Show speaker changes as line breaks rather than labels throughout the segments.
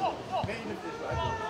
Oh, right. dislike.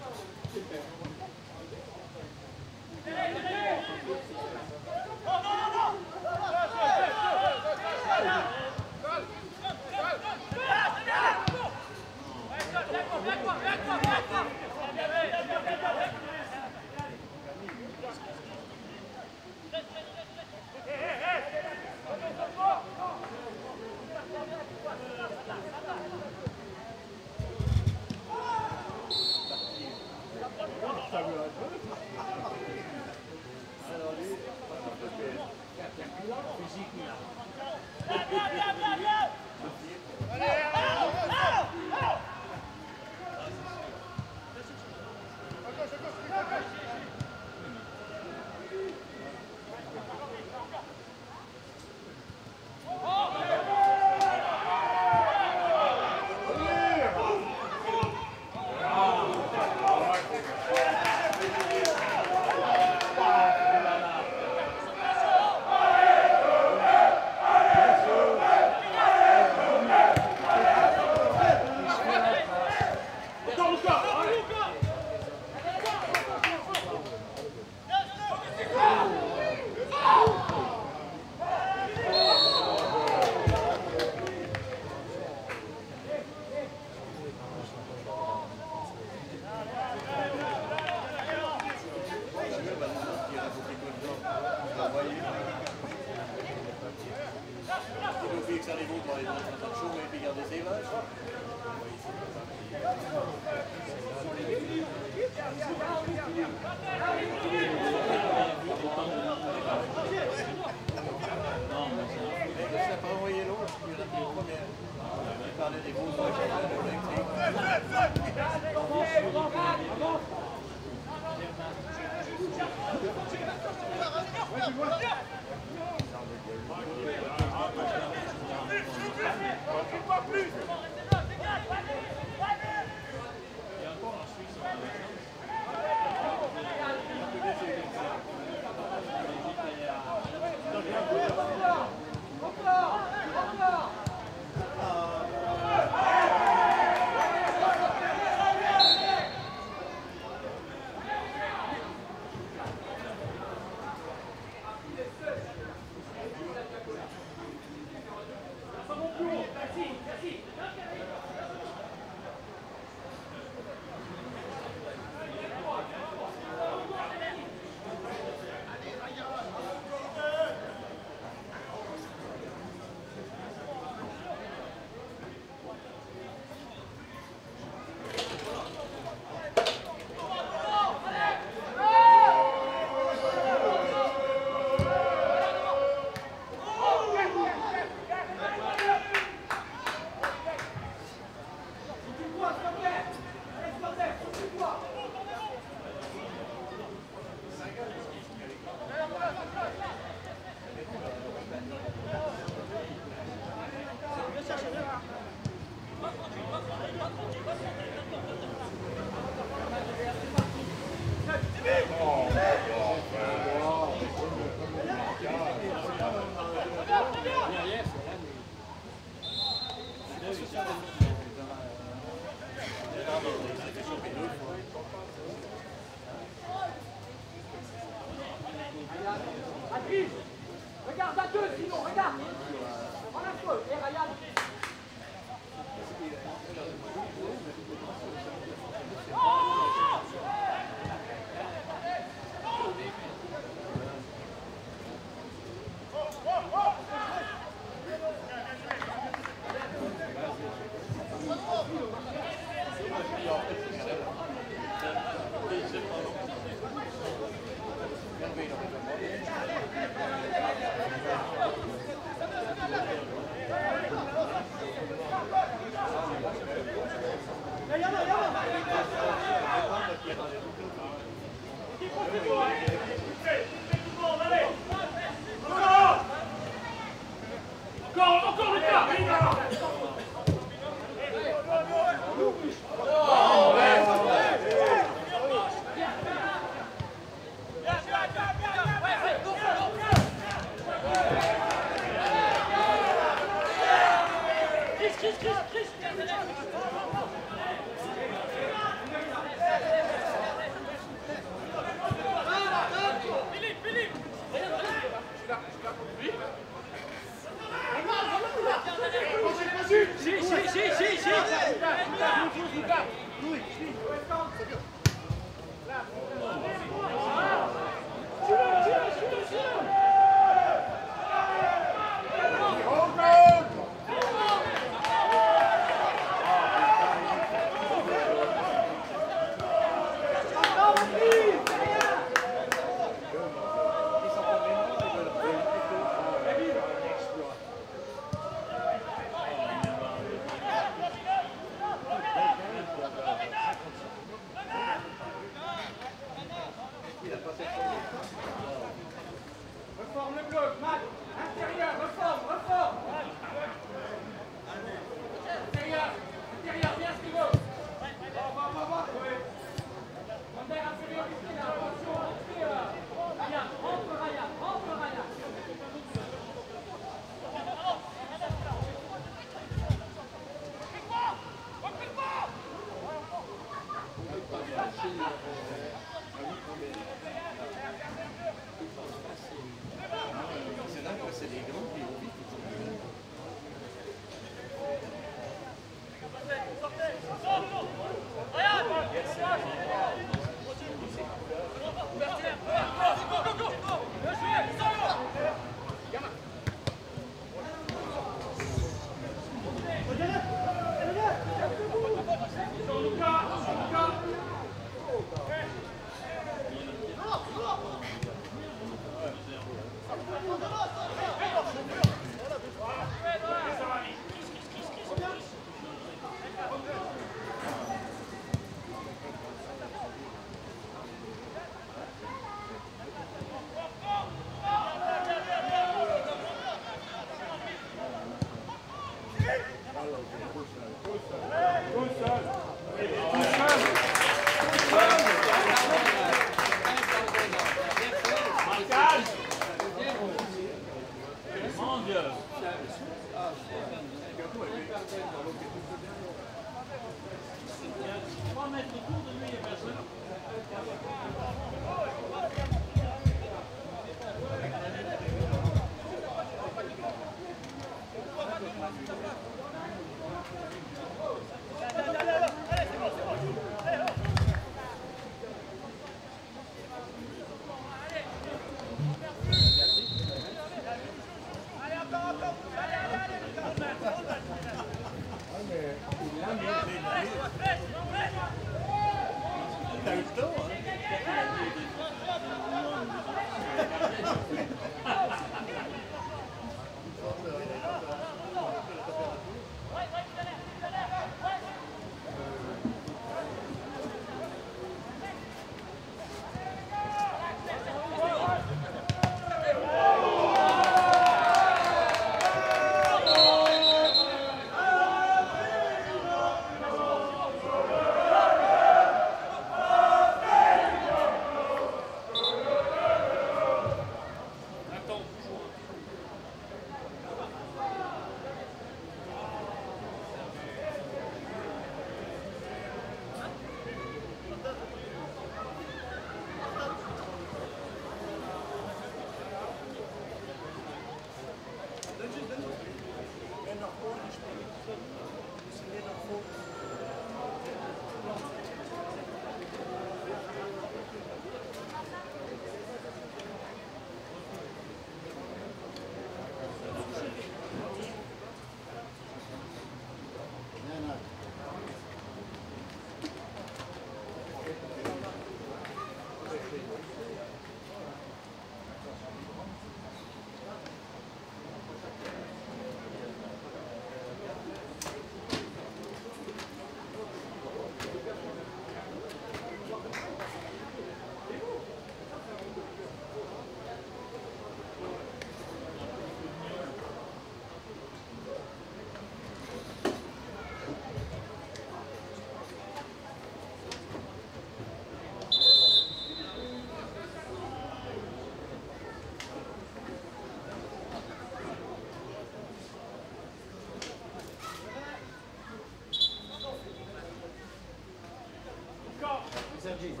Sanjeev.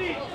Ready?